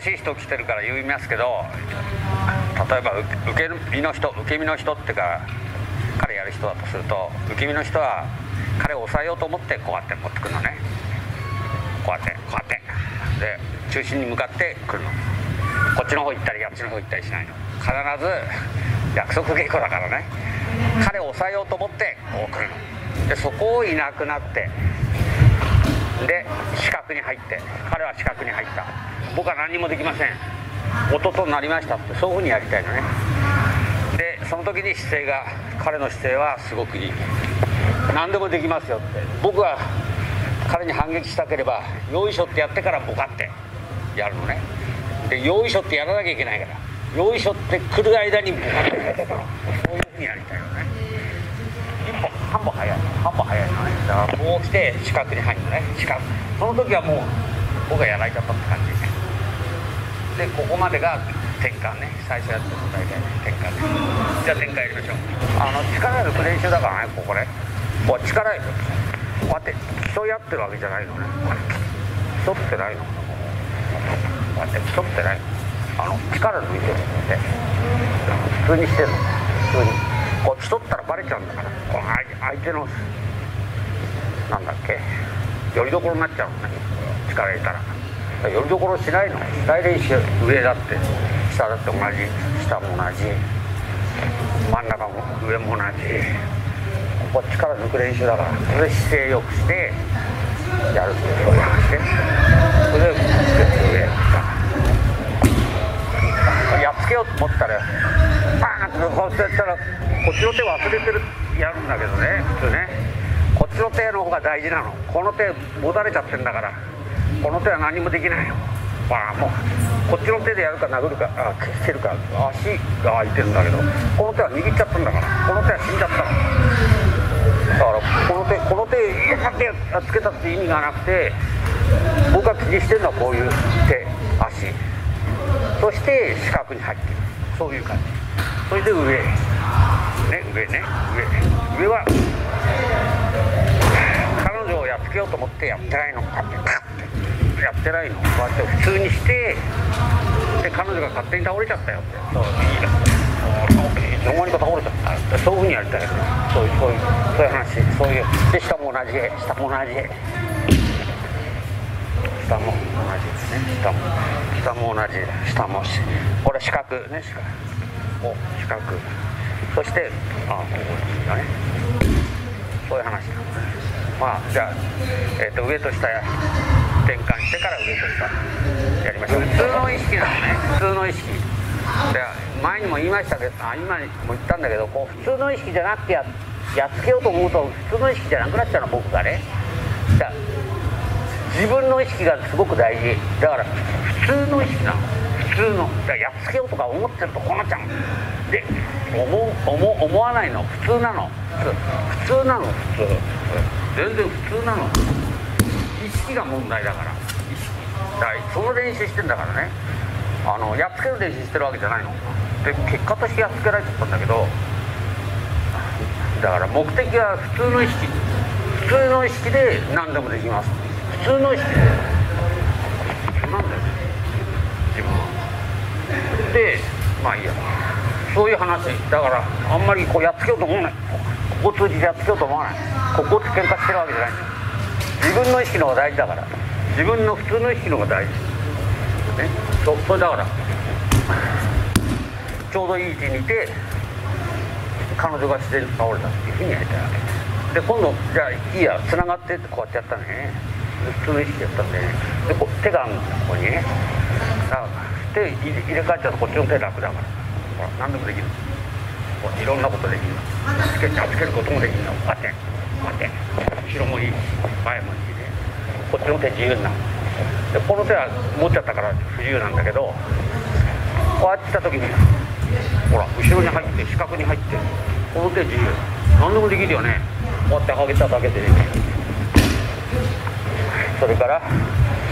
新しい人来てるから言いますけど例えば受け身の人受け身の人っていうか彼やる人だとすると受け身の人は彼を抑えようと思ってこうやって持ってくるのね。こうやってこうやって。で中心に向かって来るの。こっちの方行ったりあっちの方行ったりしないの。必ず約束稽古だからね。彼を抑えようと思ってこう来るの。でそこをいなくなってで四角に入って彼は四角に入った。僕は何もできません。弟になりましたってそういうふうにやりたいのね。でその時に姿勢が彼の姿勢はすごくいい。何でもできますよって。僕は彼に反撃したければよいしょってやってからボカってやるのね。でよいしょってやらなきゃいけないからよいしょって来る間にボカってやってそういうふうにやりたいのね。一歩半歩早い。半歩早いのねだからこう来て四角に入るのね四角その時はもう僕がやられちゃったって感じでここまでが転換ね最初やってる大体転換ねじゃあ転換やりましょうあの力抜く練習だからねここねこう力こうやって競い。合ってるわけじゃないのね競ってないのこうやって競ってないあの力抜いてるので普通にしてるの普通にこう競ったらバレちゃうんだからこの相手のなんだっけ？よりどころになっちゃうの？ね力入れたら。よりどころしないの？しない練習上だって。下だって同じ。下も同じ。真ん中も上も同じ。ここ力抜く練習だから。それで姿勢よくしてやるってそういう話でそれで上。下やっつけようと思ったらバーンってこうやったらこっちの手忘れてるやるんだけどね普通ね。の手の方が大事なの。この手もたれちゃってんだから。この手は何もできないよ。あもうこっちの手でやるか殴るかあ消せるか足が開いてるんだけど。この手は握っちゃったんだから。この手は死んじゃったの。だからこの手この手やってやつけたって意味がなくて僕が気にしてるのはこういう手足。そして四角に入ってる。そういう感じ。それで上。ね上ね。上。上はやっつけようと思ってやってないの。かってやってないのこうやって普通にしてで彼女が勝手に倒れちゃったよって。そういいよいつの間にか倒れちゃったそういうふうにやりたいそういうそういうそういう話そういうで下も同じ。下も同じ。下も同じ。ですね下も下も同じ。下もこれ四角ね四角お四角そしてあここいいよねそういう話まあじゃあ、えー、と上と下や転換してから上と下やりましょう。普通の意識なのね。普通の意識。で前にも言いましたけどあ今も言ったんだけどこう普通の意識じゃなくてややっつけようと思うと普通の意識じゃなくなっちゃうの僕がね。だ自分の意識がすごく大事。だから普通の意識なの。普通の。だやっつけようとか思ってるとこうなっちゃうで思う思思わないの。普通なの。普通。普通なの普通全然普通なの。意識が問題だから。意識。だその練習してんだからね。あのやっつける練習してるわけじゃないの。で結果としてやっつけられちゃったんだけどだから目的は普通の意識。普通の意識で何でもできます。普通の意識で。なんだよ。自分は。でまあいいや。そういう話。だからあんまりこうやっつけようと思わない。ここ通じてやっつけようと思わない。ここって喧嘩してるわけじゃない。自分の意識の方が大事だから。自分の普通の意識の方が大事。ね。そそれだから。ちょうどいい位置にいて彼女が自然に倒れたっていうふうにやりたいわけ。で今度じゃあいいやつながってってこうやってやったね。普通の意識やったんでね。でこ手があるのここにね。だから手入れ替えちゃうとこっちの手楽だから。ほら何でもできる。こういろんなことできる。つけつけることもできるの。こうやって。こうやって。後ろもいい。前もいいね。こっちの手自由になる。でこの手は持っちゃったから不自由なんだけどこうやってた時にほら後ろに入って四角に入ってこの手自由。何でもできるよね。こうやって上げただけで。できるそれから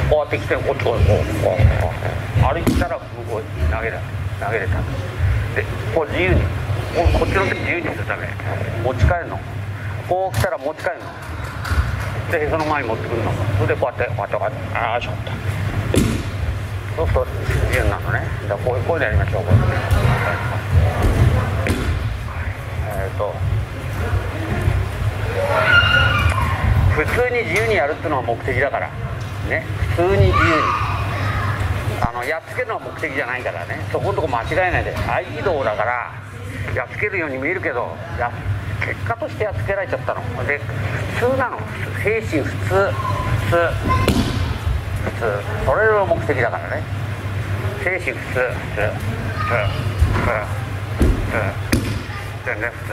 こうやって来てこっちこうこうこう歩いたら向こうに投げら投げれた。でこう自由にこっちの手自由にするため持ち帰るの。こう来たら持ち帰るの。でへその前に持ってくるの。それでこうやってこうやってこうやってああしょったそうすると自由になるのね。だからこういうこういうのやりましょう。こういうのえっ、と。普通に自由にやるっていうのが目的だから。ね。普通に自由に。あのやっつけるのが目的じゃないからね。そこのとこ間違えないで。合気道だからやっつけるように見えるけどや結果としてやっつけられちゃったの。で普通なの。精神普通。普通。普通。それが目的だからね。精神普通。普通。普通。普通。普通。全然普通。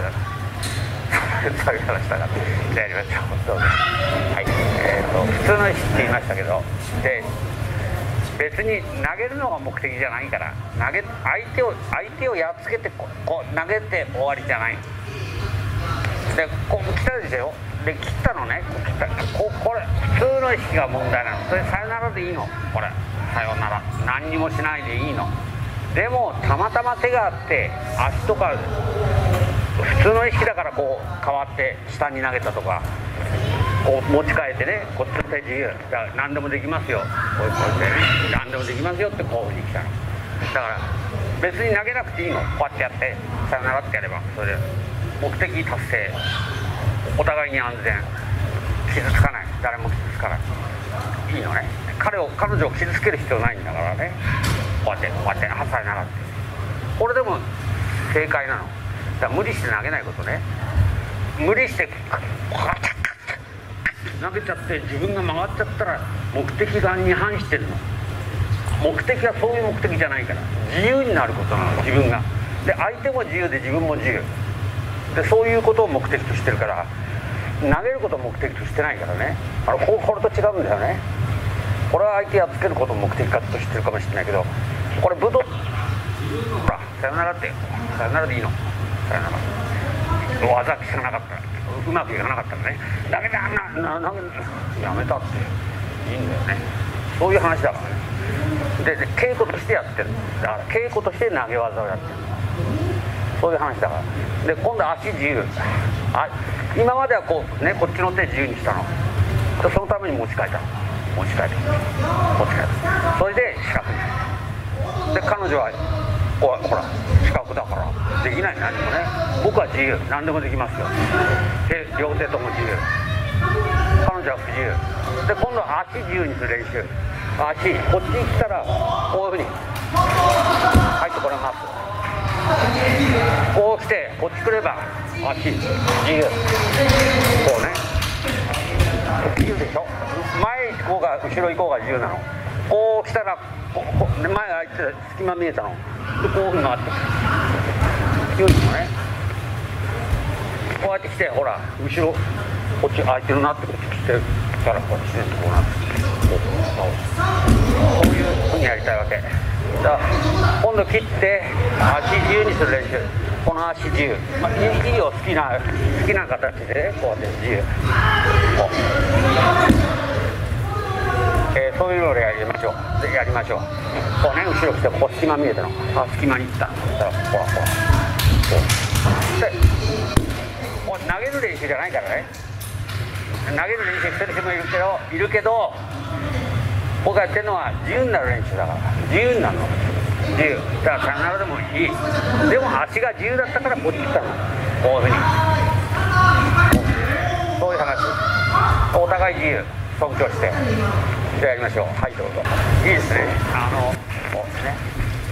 そういう話だから。じゃあやりましょう。どうぞ。はい。えーと、普通の石って言いましたけど。で別に投げるのが目的じゃないから投げ相手を相手をやっつけてここう投げて終わりじゃない。でこう来たでしょ？で切ったのね。こう切った。ここれ普通の意識が問題なの。それさよならでいいの？これさよなら。何にもしないでいいの？でもたまたま手があって足とか普通の意識だからこう変わって下に投げたとかこう持ち替えてねこっちの手自由。だから何でもできますよ。こうこうやってでもできますよってこういうふうに来たのだから別に投げなくていいの。こうやってやってさよならってやれば。それで目的達成。お互いに安全。傷つかない。誰も傷つかない。いいのね。彼を彼女を傷つける必要ないんだからね。こうやってこうやってはさよならってこれでも正解なの。だから無理して投げないことね。無理して投げちゃって自分が曲がっちゃったら目的がに反してるの目的はそういう目的じゃないから。自由になることなの自分が。で相手も自由で自分も自由。でそういうことを目的としてるから投げることを目的としてないからね。あのここれと違うんだよね。これは相手やっつけることを目的かとしてるかもしれないけどこれ武道。ほらさよならってさよならでいいの。さよなら。技聞かなかった。らうまくいかなかったらね。だけだななやめたって。いいんだよね。そういう話だからね。でで稽古としてやってる。だから稽古として投げ技をやってる。そういう話だから。で今度足自由。あ今まではこうねこっちの手自由にしたの。でそのために持ち替えた。持ち替えた持ち替えた。それで四角にで彼女はこうほら四角だから。できない。何もね。僕は自由。何でもできますよ。手両手とも自由。彼女は不自由。で今度は足自由にする練習。足こっちに来たらこういうふうに入ってこれます。こう来てこっち来れば足自由。こうね。自由でしょ。前行こうが後ろ行こうが自由なの。こう来たらここ前空いて隙間見えたの。でこういうふうに回って自由にもね。こうやって来てほら後ろこっち空いてるなってこっち来てたらこっちでこうなってこうこういうふうにやりたいわけだ今度切って足自由にする練習この足自由、まあ、いいよ好きな好きな形でこうやって自由こう、えー、そういうのをやりましょうでやりましょうこうね後ろ来てここ隙間見えたのあ隙間に行ったそしたらほらほらこうでこう投げる練習じゃないからね投げる練習してる人もいるけどいるけど僕がやってるのは自由になる練習だから。自由になるの。自由。だからさよならでもいい。でも足が自由だったからこっち来たの。こういうふうに。そういう話。お互い自由。尊重して。じゃあやりましょう。はいどうぞ。いいですね。あのこうですね。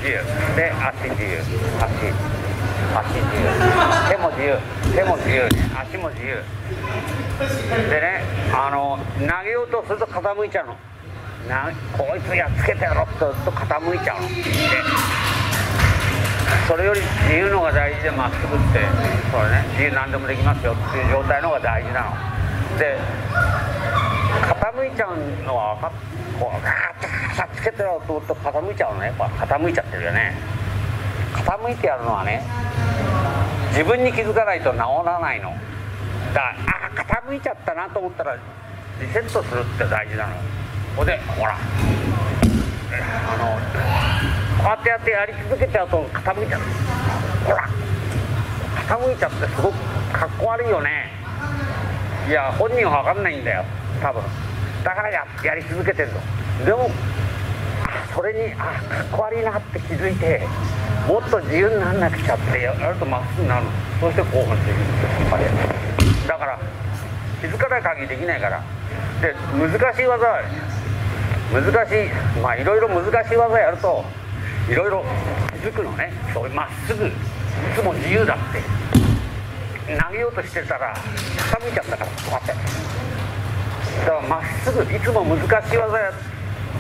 自由。で足自由。足。足自由手も自由。手も自由。ね足も自由。でねあの投げようとすると傾いちゃうの。なこいつやっつけてやろってずっと傾いちゃうの。でそれより自由のが大事でまっすぐってそれね自由何でもできますよっていう状態の方が大事なの。で傾いちゃうのは分かっこうガーッとやっつけてやろうと思うと傾いちゃうのねこう傾いちゃってるよね。傾いてやるのはね自分に気づかないと治らないの。だからあ傾いちゃったなと思ったらリセットするって大事なの。ほでほらあのこうやってやってやり続けちゃうと傾いちゃう。ほら傾いちゃってすごくかっこ悪いよね。いや本人は分かんないんだよ。多分。だからややり続けてるの。でもそれにあかっこ悪いなって気づいてもっと自由になんなくちゃってやるとまっすぐなるそして興奮できるんですやっぱりだから気づかない限りできないから。で難しい技。難しい。まあいろいろ難しい技やるといろいろ気づくのね。そうまっすぐいつも自由だって。投げようとしてたら傾いちゃったからこうやって。だからまっすぐいつも難しい技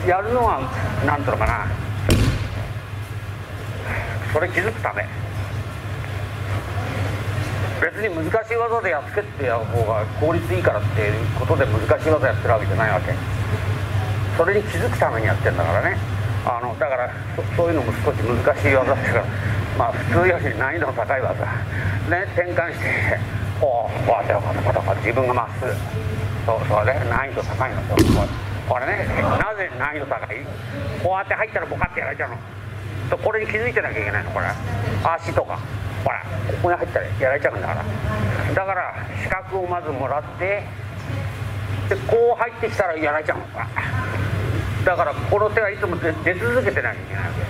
やるのは何ていうのかな。それ気づくため。別に難しい技でやっつけてやる方が効率いいからっていうことで難しい技やってるわけじゃないわけ。それに気づくためにやってんだからね。あのだからそういうのも少し難しい技っていうかまあ普通より難易度の高い技。ね転換してこうこうやってこうやってこう自分がまっすぐ。そうそうね。難易度高いの。そうこれねなぜ難易度高い？こうやって入ったらボカってやられちゃうの。これに気づいてなきゃいけないのこれ。足とか。ほらここに入ったらやられちゃうんだから。だから資格をまずもらってでこう入ってきたらやられちゃうのか。だからこの手はいつも出続けてなきゃいけないわけ。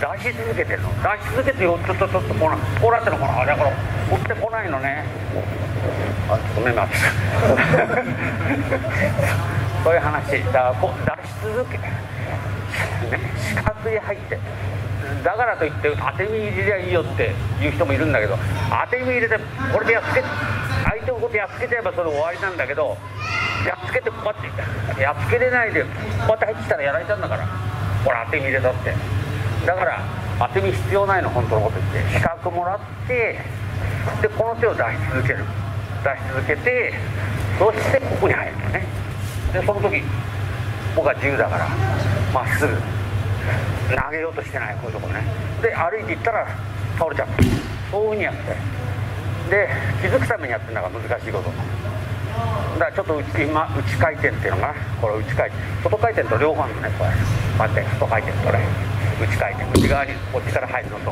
出し続けてるの。出し続けてよちょっとちょっとこうなこうなってるのかな。だから持ってこないのね。あちょっと目回って そういう話。だからこう出し続け。ね四角に入って。だからといって当て身入れりゃいいよっていう人もいるんだけど当て身入れてこれでやっつけ相手のことやっつけちゃえばそれ終わりなんだけどやっつけてこうやってやっつけれないでこうやって入ってきたらやられたんだからほら当て身入れたって。だから当て身必要ないの本当のこと言って。資格もらってでこの手を出し続ける。出し続けてそしてここに入るのね。でその時僕は自由だからまっすぐ投げようとしてないこういうとこね。で歩いていったら倒れちゃうそういうふうにやって。で気づくためにやってるのが難しいこと。だからちょっと今内回転っていうのがこれ内回転。外回転と両方あるのねこうやってこうやって外回転とね。内回転。内側にこっちから入るのと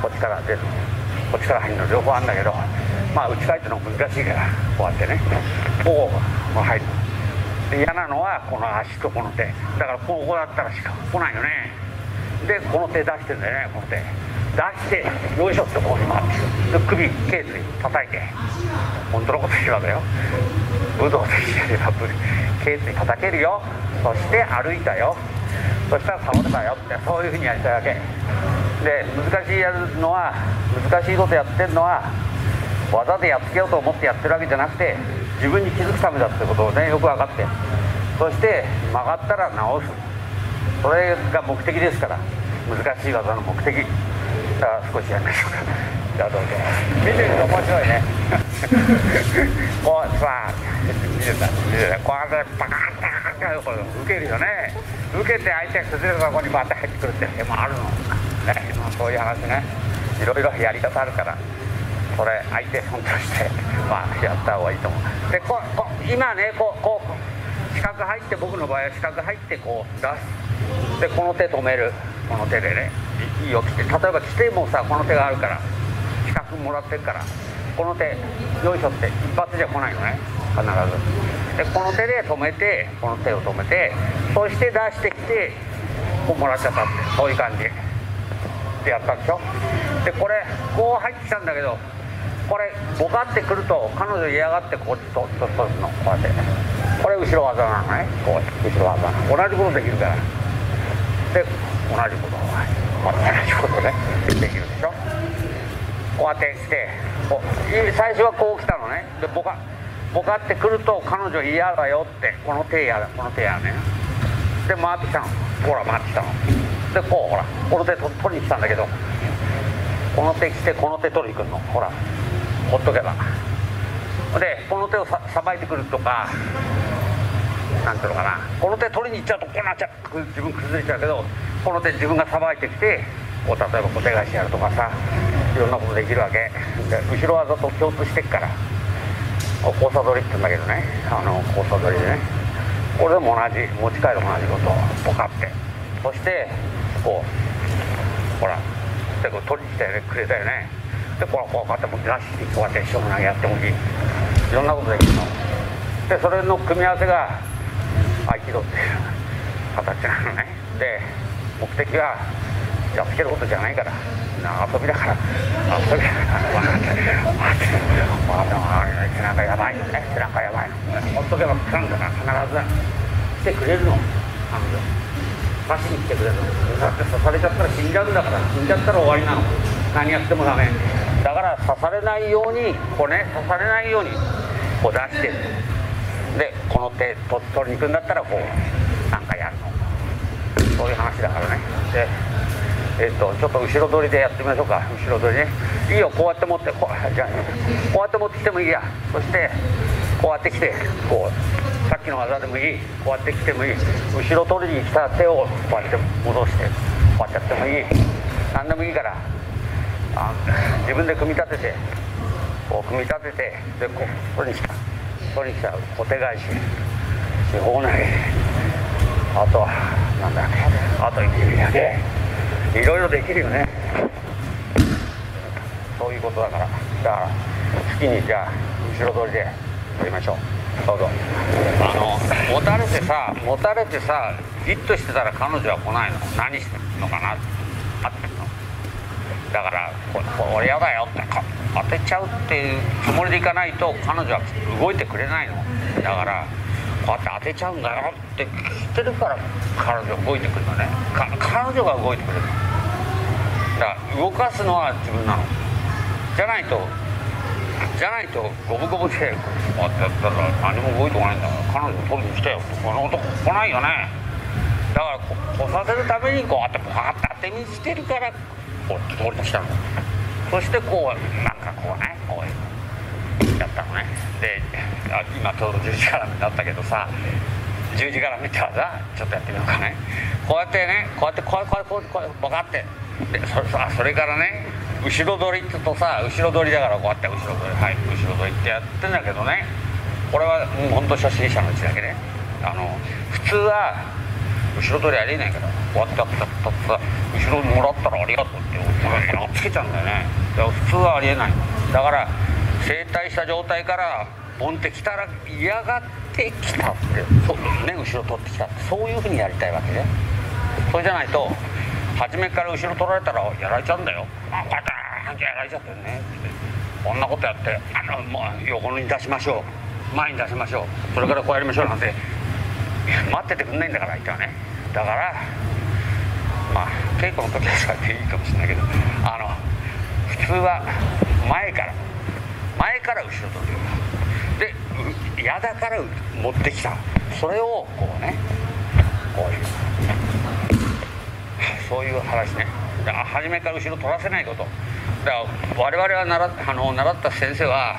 こっちから出るの。こっちから入るの。両方あるんだけどまあ内回転の難しいからこうやってね。こう入る。嫌なのはこの足とこの手。だからここだったらしか来ないよね。でこの手出してんだよねこの手。出してよいしょってこうに回ってで首頸椎叩いて。本当のこと言うわけよ。武道でしてれば頸椎叩けるよ。そして歩いたよ。そしたら倒れたよってそういうふうにやりたいわけ。で難しいやるのは難しいことやってるのは技でやっつけようと思ってやってるわけじゃなくて自分に気づくためだってことをねよく分かって。そして曲がったら直す。それが目的ですから難しい技の目的。さあ少しやりましょうか。じゃあどうぞ。見てると面白いね。こうさあ見てた見てた。こうやってパカンパカンって受けるよね。受けて相手が崩れたとこにバッて入ってくるって手もあるの。ねまあそういう話ね。いろいろやり方あるからそれ相手本当してまあやった方がいいと思う。でここ今ねこうこう四角入って僕の場合は四角入ってこう出す。でこの手止める。この手でねいいよ来て例えば来てもさこの手があるから四角もらってるからこの手よいしょって一発じゃ来ないのね。必ず。でこの手で止めてこの手を止めてそして出してきてこうもらっちゃったって。そういう感じ。でやったんでしょ。でこれこう入ってきたんだけどこれボカってくると彼女嫌がってこっちとととのこうやってこれ後ろ技なのねこう後ろ技同じことできるからで同じこと同じことねできるでしょこうやってしてこう最初はこう来たのねでボカボカってくると彼女嫌だよってこの手嫌だこの手嫌ねで回ってきたのほら回ってきたのでこうほらこの手と取りに来たんだけどこの手来てこの手取りに来るのほら。ほっとけば。でこの手をさばいてくるとかなんていうのかな。この手取りに行っちゃうとこうなっちゃう。自分崩れちゃうけどこの手自分がさばいてきてこう例えば小手返しやるとかさいろんなことできるわけ。で後ろ技と共通してっから交差取りって言うんだけどね。あの交差取りでね。これでも同じ。持ち替える同じことをポカって。そしてこうほらでこう取りに来てくれたよね。でこうこうやっても出してこうやってしょうがないやってもいい。いろんなことできるの。でそれの組み合わせが合気道っていう形なのね。で目的はやっつけることじゃないから遊びだから。遊びだから分かって待って。待って背中やばいよね。背中やばいの。ほっとけば来たんだから必ず来てくれるの。彼女。刺しに来てくれるの。だって刺されちゃったら死んじゃうんだから死んじゃったら終わりなの。何やってもダメ。だから刺されないようにこうね刺されないようにこう出してでこの手取りに行くんだったらこうなんかやるの。そういう話だからね。でえっとちょっと後ろ取りでやってみましょうか。後ろ取りね。いいよこうやって持ってこうじゃあこうやって持ってきてもいいや。そしてこうやってきてこうさっきの技でもいい。こうやってきてもいい。後ろ取りに来た手をこうやって戻してこうやってやってもいい。何でもいいから。あ自分で組み立ててこう組み立ててでこう取りに来た。取りに来た小手返し。四方投げ。あとはなんだあと一指投げいろいろできるよね。そういうことだから。だから好きにじゃあ後ろ取りでやりましょう。どうぞ。あの持たれてさ持たれてさじっとしてたら彼女は来ないの。何してんのかなあだからここれ嫌だよって当てちゃうっていうつもりでいかないと彼女は動いてくれないの。だからこうやって当てちゃうんだよって聞いてるから彼女動いてくるのね。彼女が動いてくれるだから動かすのは自分なの。じゃないとじゃないと五分五分でこうやってやったら何も動いてこないんだから彼女取りに来たよこの男来ないよね。だからこ来させるためにこうやってバーッて当てにしてるからこう取りに来たの。そしてこうなんかこうねこうやったのね。であ今ちょうど10時からになったけどさ10時から見たらさちょっとやってみようかね。こうやってねこうやってこうやってこうやってこうやってバカってでそさそれからね後ろ取りってとさ後ろ取りだからこうやって後ろ取りはい後ろ取りってやってんだけどね。これはもう本当初心者のうちだけね。あの普通は後ろ取りありえないからこうやってやってやった。ってさ後ろもらったらありがとうってやっつけちゃうんだよねだ普通はありえない。だから整体した状態からポンってきたら嫌がってきたって。そうね。後ろ取ってきたって。そういうふうにやりたいわけね。それじゃないと初めから後ろ取られたらやられちゃうんだよ。あこうやってやられちゃってね。こんなことやってあのもう横に出しましょう。前に出しましょう。それからこうやりましょうなんて。待っててくんないんだから相手はね。だからまあ稽古の時はそれでいいかもしれないけどあの普通は前から前から後ろ取る。で嫌だから持ってきた。それをこうねこういう。そういう話ね。初めから後ろ取らせないこと。だから我々は習あの習った先生は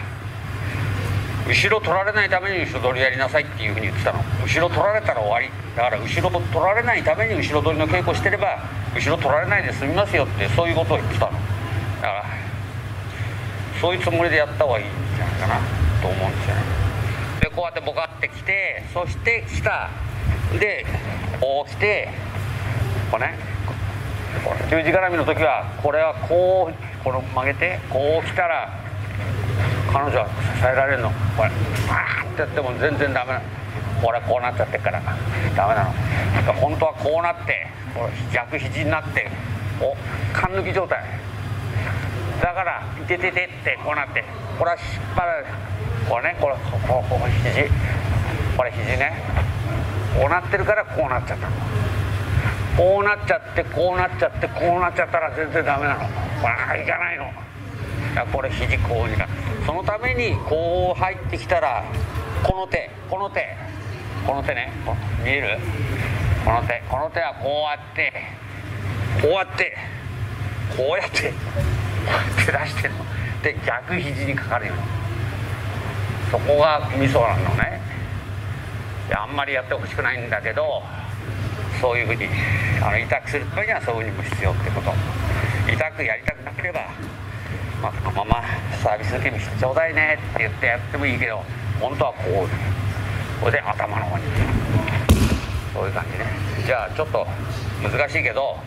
後ろ取られないために後ろ取りやりなさいっていうふうに言ってたの。後ろ取られたら終わり。だから後ろ取られないために後ろ取りの稽古してれば後ろ取られないで済みますよってそういうことを言ってたの。だからそういうつもりでやった方がいいんじゃないかなと思うんですよね。でこうやってボカってきてそして来たでこう来てこう。ね十字絡みの時はこれはこうこの曲げてこう来たら彼女は支えられるの。これバーってやっても全然ダメな。の俺はこうなっちゃってるから。ダメなの。本当はこうなって逆肘になってお勘抜き状態。だから「いててて」ってこうなって。これは引っ張られこれねこれこここ肘。これ肘ね。こうなってるからこうなっちゃった。こうなっちゃってこうなっちゃってこうなっちゃったら全然ダメなの。これいかないの。これ肘こうにかそのためにこう入ってきたらこの手この手この手ね見える？この手この手はこうやってこうやってこうやってこうやって出してるの。で逆肘にかかるよ。そこがミソなのね。あんまりやってほしくないんだけどそういうふうにあの痛くするためにはそういうふうにも必要ってこと。痛くやりたくなければまあ、そのままサービス受け身してちょうだいねって言ってやってもいいけど本当はこうこれで頭の方に。そういう感じね。じゃあちょっと難しいけど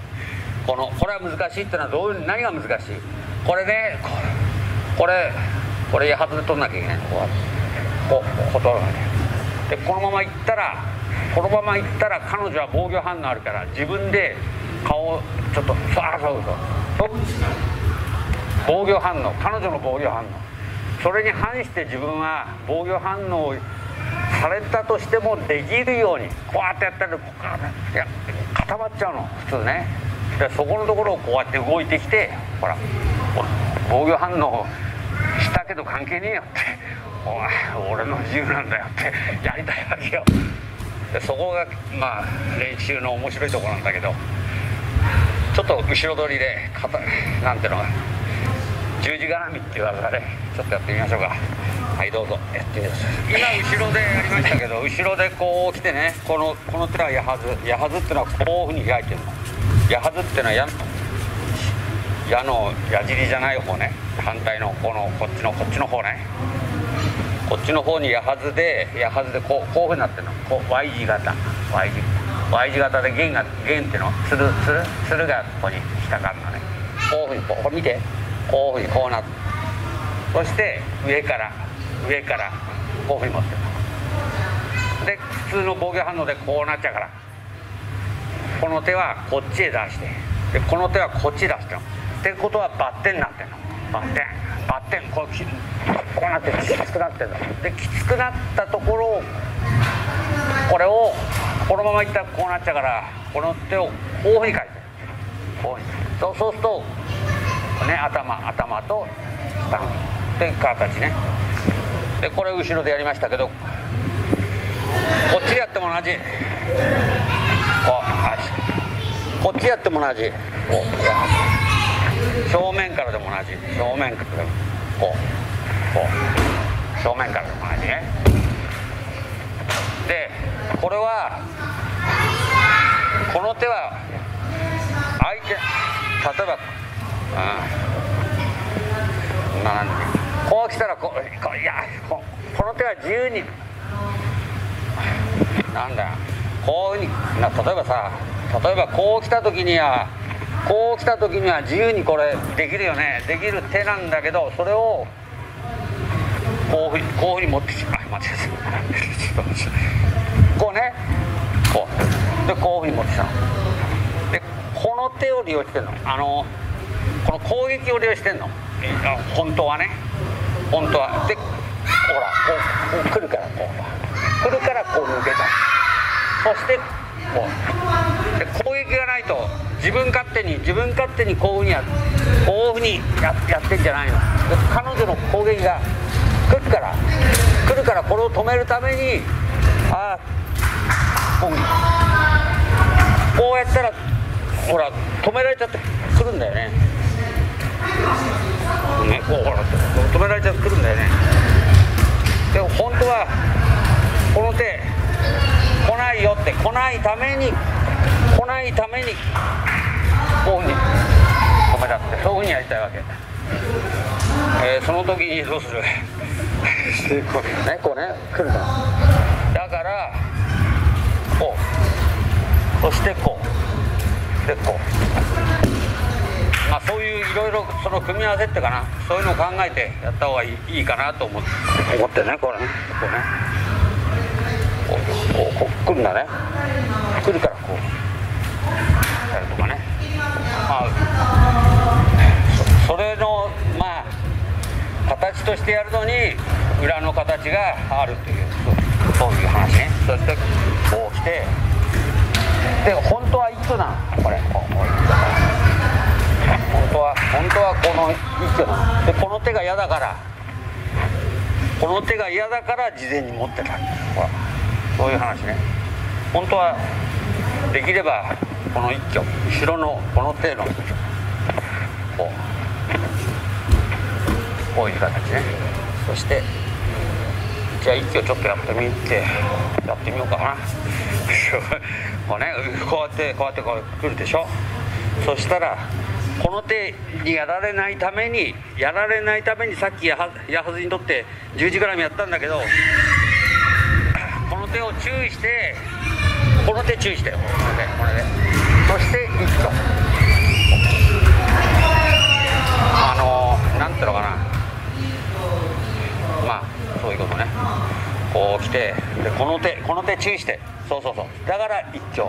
このこれは難しいってのはどういう何が難しい？これねこれこれ外で取んなきゃいけないこうこうこう取るわけでこのままいったらこのままいったら彼女は防御反応あるから自分で顔をちょっとあそうそう防御反応彼女の防御反応。それに反して自分は防御反応をされたとしてもできるようにこうやってやったらこういや固まっちゃうの。普通ね。でそこのところをこうやって動いてきてほら防御反応したけど関係ねえよって。おい俺の自由なんだよってやりたいわけよ。でそこがまあ練習の面白いところなんだけどちょっと後ろ取りでなんていうのか十字絡みっていう技でちょっとやってみましょうか。はいどうぞ。やってみてください。今後ろでやりましたけど後ろでこう来てねこのこの手は矢はず矢はずっていうのはこういうふうに開いてるの。矢はずっていうのは矢矢の矢尻じゃない方ね。反対のこのこっちのこっちの方ね。こっちの方に矢はずで矢はずでこうこういうふうになってるの。こう Y 字型。Y 字 Y 字型で弦が弦っていうの。つるつるつるがここに引っかかるのね。こういうふうにこうこ見て。こういうふうにこうなってそして上から上からこういうふうに持ってる。で普通の防御反応でこうなっちゃうから。この手はこっちへ出して。でこの手はこっち出してるってことはバッテンになってんの。バッテン。バッテン。こうきこうなってきつくなってんの。できつくなったところをこれをこのままいったらこうなっちゃうからこの手をこういうふうに書いて。こういうふうにそうするとね頭頭と下って形ね。でこれ後ろでやりましたけどこっちでやっても同じ。こうこっちやっても同じ。こう。正面からでも同じ。正面からでもこうこう。正面からでも同じね。でこれはこの手は相手例えばうん。なんこう来たらここいやこの手は自由に。なんだこういうふうにな例えばさ例えばこう来た時にはこう来た時には自由にこれできるよね。できる手なんだけどそれをこういうふうにこういうふうに持ってきてあ間違えたこうね。こう。でこういうふうに持ってきたの。でこの手を利用してんの。あのこの攻撃を利用してんの？本当はね。本当は。でほらこう来るからこう。来るからこう抜けた。そしてこう。で攻撃がないと自分勝手に自分勝手にこういうふうにやこういうふうにやってんじゃないの。彼女の攻撃が来るから来るからこれを止めるためにああこうこうやったらほら止められちゃって来るんだよね。ねこうほら止められちゃってくるんだよね。でも本当はこの手来ないよって来ないために来ないためにこういうふうに止めたってそういうふうにやりたいわけ、えー、その時にどうする。ねこうね来るからだからこう。そしてこう。でこうまあそういういろいろその組み合わせってかな。そういうのを考えてやった方がいいいいかなと思って。思ってねこれね。こうね。こうこう来るんだね。来るからこう。やるとかね。まあそそれのまあ形としてやるのに裏の形があるという。そういう話ね。そしてこう来て。で本当は一挙なのこれ。こうこう本当はこの一挙なの。でこの手が嫌だから。この手が嫌だから事前に持ってたほらそういう話ね。本当はできればこの一挙後ろのこの手のこうこういう形ね。そしてじゃあ一挙ちょっとやってみてやってみようかな。こうねこうやってこうやってこう来るでしょ。そしたらこの手にやられないためにやられないためにさっきやはずにとって十字絡みやったんだけどこの手を注意してこの手注意してこれでこれで。そして一挙あのなんていうのかな。まあそういうことね。こう来てでこの手この手注意して。そうそうそう。だから一挙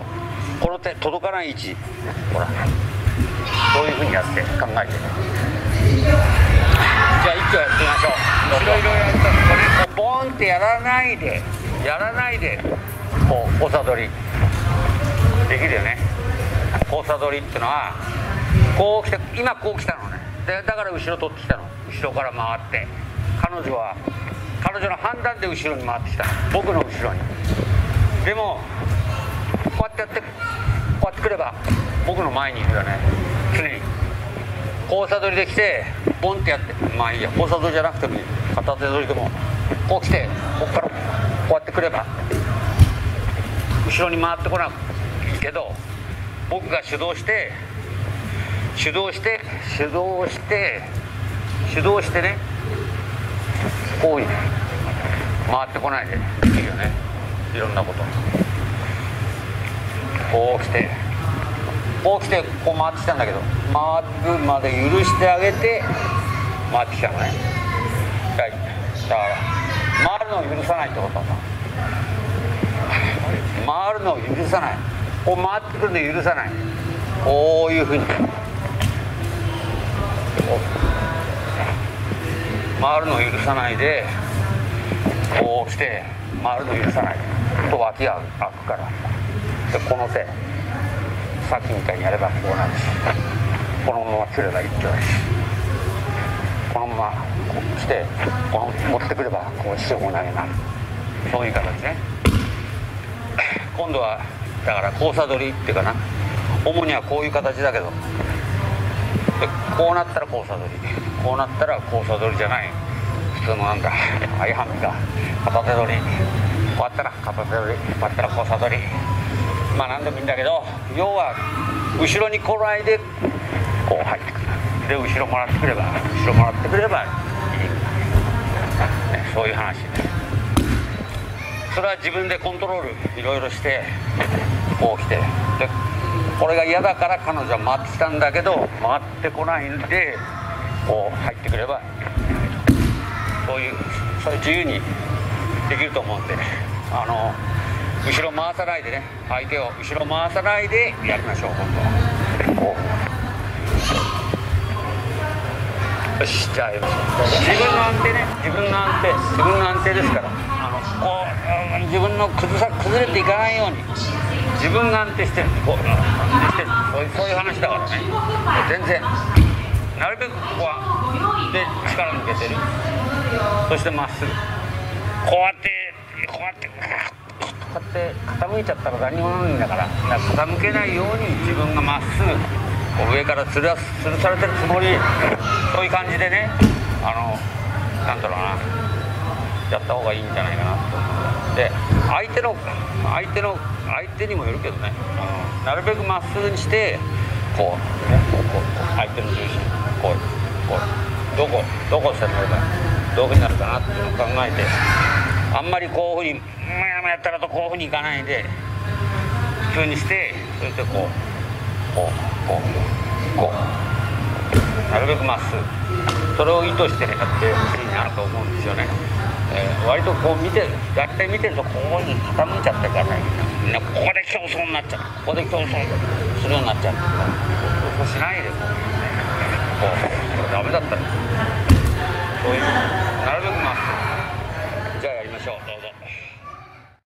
この手届かない位置。ほら。そういうふうにやって考えてじゃあ一挙やってみましょういろいろやったこれボーンってやらないでやらないでこう交差取りできるよね交差取りっていうのはこう来て今こう来たのねでだから後ろ取ってきたの後ろから回って彼女は彼女の判断で後ろに回ってきたの僕の後ろにでもこうやってやって。こうやってくれば僕の前にいるよね。常に。交差取りで来てボンってやって。まあいいや。交差取りじゃなくてもいい。片手取りでもこう来てここからこうやってくれば後ろに回ってこないけど僕が主導して主導して主導して主導してねこう回ってこないでいいよね。いろんなこと。こう来てこう来てこう回ってきたんだけど回るまで許してあげて回ってきたのね。はいだから回るのを許さないってことだ回るのを許さない。こう回ってくるのを許さない。こういうふうに。回るのを許さないでこうして回るのを許さない。と脇が開くから。でこの手。さっきみたいにやればこうなるしこのまま来れば一挙だしこのままこう来てこの持ってくればこうしてこう投げな。るそういう形ね。今度はだから交差取りっていうかな。主にはこういう形だけど。でこうなったら交差取り。こうなったら交差取りじゃない。普通のなんか相反が片手取り。こうやったら片手取り。こうやったら交差取り。まあ何でもいいんだけど要は後ろに来ないでこう入ってくる。で後ろもらってくれば後ろもらってくればいい、ね、そういう話です。それは自分でコントロールいろいろしてこう来て。でこれが嫌だから彼女は回ってきたんだけど回ってこないんでこう入ってくればそういうそれ自由にできると思うんで。あの後ろ回さないでね相手を後ろ回さないでやりましょう。今度よしじゃあやりまし自分の安定ね自分の安定自分の安定ですから。あのこう自分の崩さ崩れていかないように自分が安定してるこう安定してるそういうそういう話だからね全然。なるべくここはで力抜けてる。そしてまっすぐ。こうやってこうやって傾いちゃったら何もないんだからだから傾けないように自分がまっすぐ上から吊るされてるつもり。そういう感じでねあのなんだろうなやった方がいいんじゃないかなと思う。で相手の相手の相手にもよるけどね。あのなるべくまっすぐにしてこうねこうこう相手の重心こうこうどこどこ攻めればどういうふうになるかなっていうのを考えてあんまりこういうふうに「むやむやったらとこういうふうにいかないで普通にしてそれでこうこうこうこうなるべくまっすぐ。それを意図してやってほしいなと思うんですよね、えー割とこう見て大体見てるとこういうふうに傾いちゃってるからね。みんなここで競争になっちゃう。ここで競争するようになっちゃう。そうしないでこうこうこれダメだったんです。そういう。